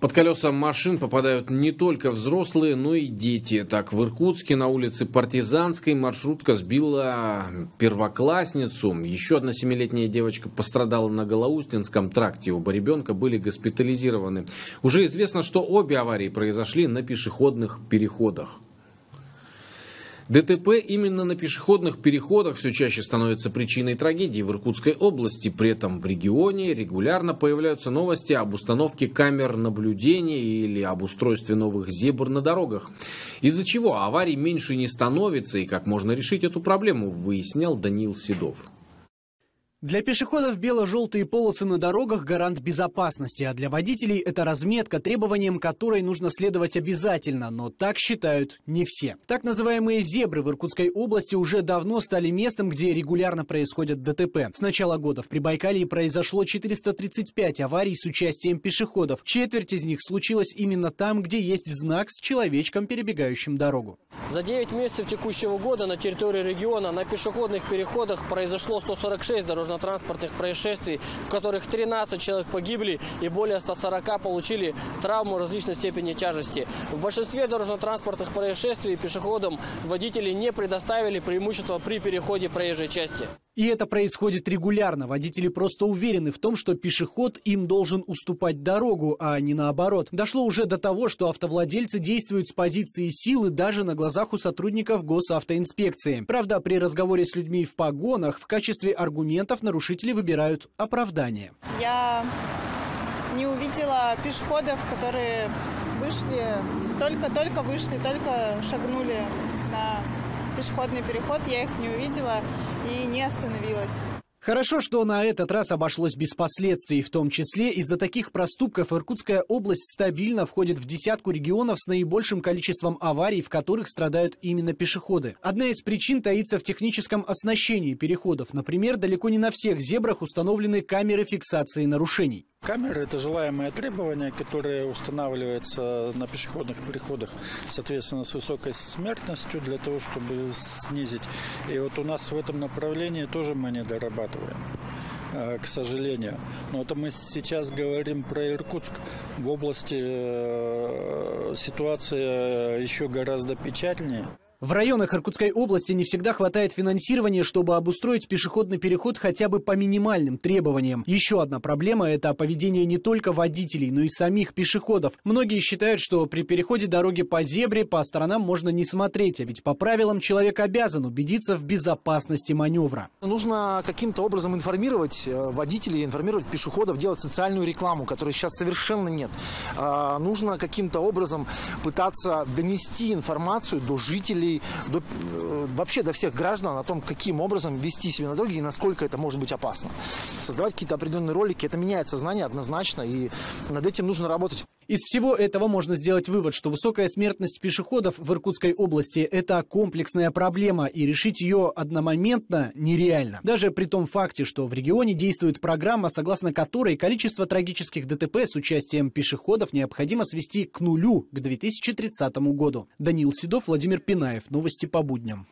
Под колеса машин попадают не только взрослые, но и дети. Так, в Иркутске на улице Партизанской маршрутка сбила первоклассницу. Еще одна семилетняя девочка пострадала на Голоустинском тракте. Оба ребенка были госпитализированы. Уже известно, что обе аварии произошли на пешеходных переходах. ДТП именно на пешеходных переходах все чаще становится причиной трагедии в Иркутской области. При этом в регионе регулярно появляются новости об установке камер наблюдения или об устройстве новых зебр на дорогах. Из-за чего аварий меньше не становится и как можно решить эту проблему, выяснял Даниил Седов. Для пешеходов бело-желтые полосы на дорогах – гарант безопасности, а для водителей это разметка, требованиям которой нужно следовать обязательно, но так считают не все. Так называемые зебры в Иркутской области уже давно стали местом, где регулярно происходят ДТП. С начала года в Прибайкалье произошло 435 аварий с участием пешеходов. Четверть из них случилась именно там, где есть знак с человечком, перебегающим дорогу. За 9 месяцев текущего года на территории региона на пешеходных переходах произошло 146 дорожно-транспортных происшествий, в которых 13 человек погибли и более 140 получили травму различной степени тяжести. В большинстве дорожно-транспортных происшествий пешеходам водители не предоставили преимущества при переходе проезжей части. И это происходит регулярно. Водители просто уверены в том, что пешеход им должен уступать дорогу, а не наоборот. Дошло уже до того, что автовладельцы действуют с позиции силы даже на глазах у сотрудников госавтоинспекции. Правда, при разговоре с людьми в погонах в качестве аргументов нарушители выбирают оправдание. Я не увидела пешеходов, которые вышли, только-только вышли, только шагнули на пешеходный переход, я их не увидела и не остановилась. Хорошо, что на этот раз обошлось без последствий, в том числе из-за таких проступков Иркутская область стабильно входит в десятку регионов с наибольшим количеством аварий, в которых страдают именно пешеходы. Одна из причин таится в техническом оснащении переходов. Например, далеко не на всех зебрах установлены камеры фиксации нарушений. Камеры – это желаемое требование, которое устанавливается на пешеходных переходах, соответственно, с высокой смертностью для того, чтобы снизить. И вот у нас в этом направлении тоже мы не дорабатываем э, к сожалению. Но это мы сейчас говорим про Иркутск. В области э, ситуация еще гораздо печальнее. В районах Иркутской области не всегда хватает финансирования, чтобы обустроить пешеходный переход хотя бы по минимальным требованиям. Еще одна проблема – это поведение не только водителей, но и самих пешеходов. Многие считают, что при переходе дороги по зебре по сторонам можно не смотреть, а ведь по правилам человек обязан убедиться в безопасности маневра. Нужно каким-то образом информировать э, водителей, информировать пешеходов, делать социальную рекламу, которой сейчас совершенно нет. А, нужно каким-то образом пытаться донести информацию до жителей жителей, до, э, вообще до всех граждан о том, каким образом вести себя на дороге и насколько это может быть опасно. Создавать какие-то определенные ролики, это меняет сознание однозначно, и над этим нужно работать. Из всего этого можно сделать вывод, что высокая смертность пешеходов в Иркутской области – это комплексная проблема, и решить ее одномоментно нереально. Даже при том факте, что в регионе действует программа, согласно которой количество трагических ДТП с участием пешеходов необходимо свести к нулю к 2030 году. Данил Седов, Владимир Пинаев. Новости по будням.